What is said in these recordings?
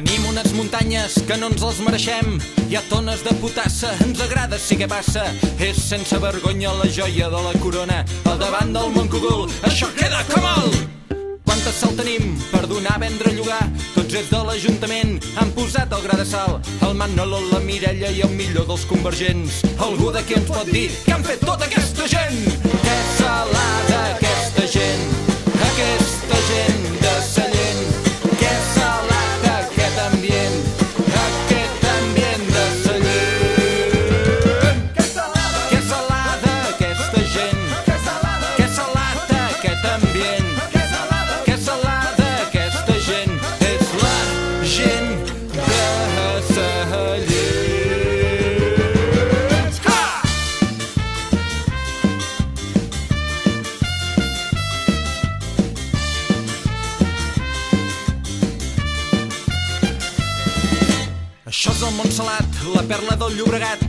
Tenim unes muntanyes que no ens les mereixem. Hi ha tones de potassa, ens agrada, sí que passa. És sense vergonya la joia de la corona. Al davant del Montcogul, això queda com el... Quanta sal tenim per donar, vendre, llogar? Tots ells de l'Ajuntament han posat el gra de sal. El Manolo, la Mirella i el millor dels convergents. Algú d'aquí ens pot dir què han fet tota aquesta gent? Que salada aquesta gent, aquesta Això és el Montsalat, la perla del Llobregat,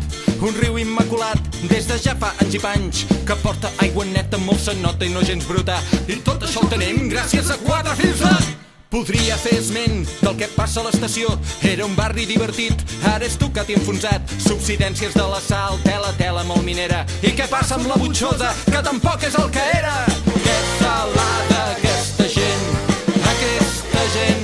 un riu immaculat des de ja fa anys i panys que porta aigua neta, molt se nota i no gens bruta. I tot això ho tenim gràcies a quatre fils de... Podria fer esment del que passa a l'estació. Era un barri divertit, ara és tocat i enfonsat. Subsidències de la sal, tela, tela molt minera. I què passa amb la butxosa, que tampoc és el que era? Que salada aquesta gent, aquesta gent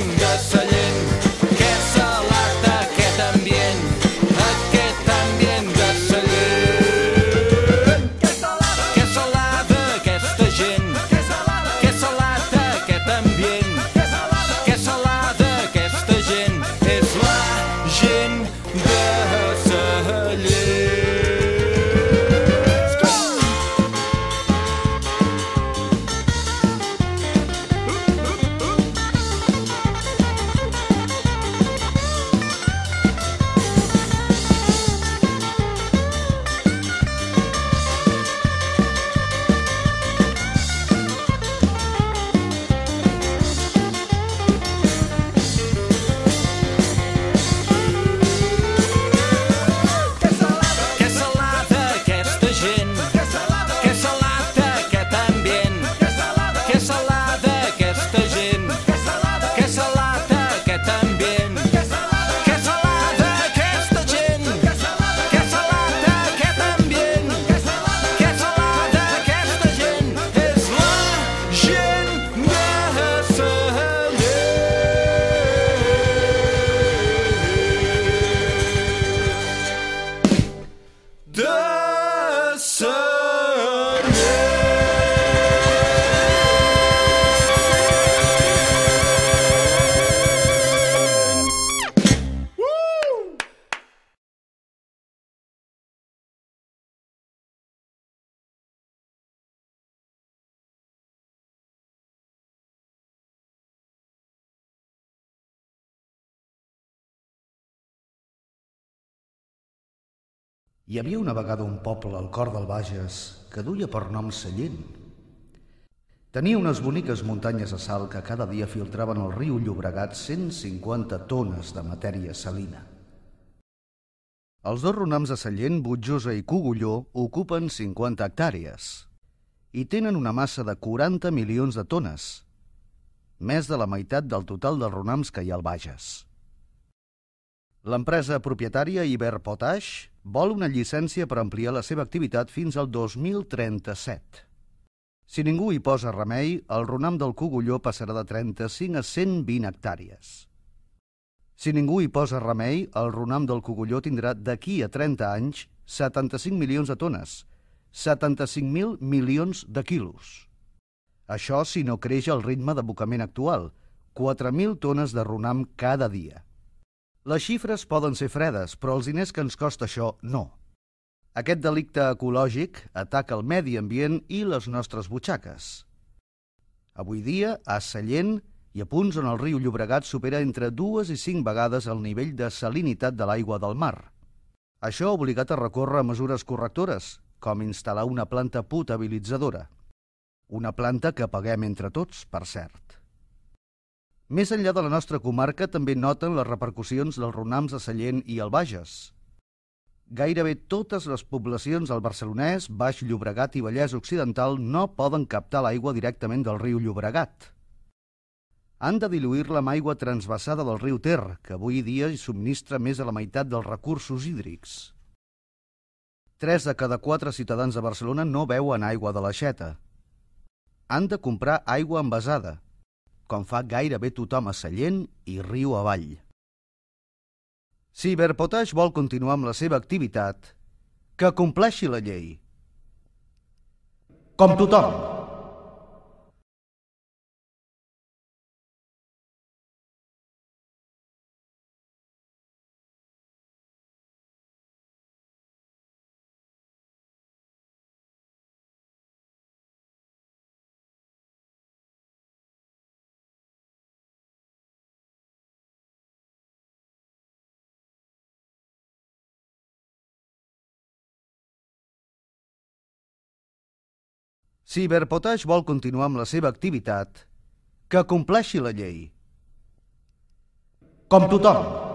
Hi havia una vegada un poble al cor del Bages que duia per nom Sallent. Tenia unes boniques muntanyes de sal que cada dia filtraven al riu Llobregat 150 tones de matèria salina. Els dos ronams de Sallent, Butjosa i Cogulló, ocupen 50 hectàrees i tenen una massa de 40 milions de tones, més de la meitat del total dels ronams que hi ha al Bages. L'empresa propietària Iber Potash vol una llicència per ampliar la seva activitat fins al 2037. Si ningú hi posa remei, el ronam del Cogulló passarà de 35 a 120 hectàrees. Si ningú hi posa remei, el ronam del Cogulló tindrà d'aquí a 30 anys 75 milions de tones, 75.000 milions de quilos. Això si no creix el ritme d'abocament actual, 4.000 tones de ronam cada dia. Les xifres poden ser fredes, però els diners que ens costa això, no. Aquest delicte ecològic ataca el medi ambient i les nostres butxaques. Avui dia, a Sallent, hi ha punts on el riu Llobregat supera entre dues i cinc vegades el nivell de salinitat de l'aigua del mar. Això ha obligat a recórrer a mesures correctores, com instal·lar una planta potabilitzadora. Una planta que paguem entre tots, per cert. Més enllà de la nostra comarca també noten les repercussions dels ronams de Sallent i el Bages. Gairebé totes les poblacions del Barcelonès, Baix Llobregat i Vallès Occidental no poden captar l'aigua directament del riu Llobregat. Han de diluir-la amb aigua transvasada del riu Ter, que avui dia hi subministra més de la meitat dels recursos hídrics. Tres de cada quatre ciutadans de Barcelona no beuen aigua de l'aixeta. Han de comprar aigua envasada, com fa gairebé tothom a Sallent i riu avall. Si Iberpotash vol continuar amb la seva activitat, que compleixi la llei. Com tothom. Si Iberpotash vol continuar amb la seva activitat, que compleixi la llei. Com tothom.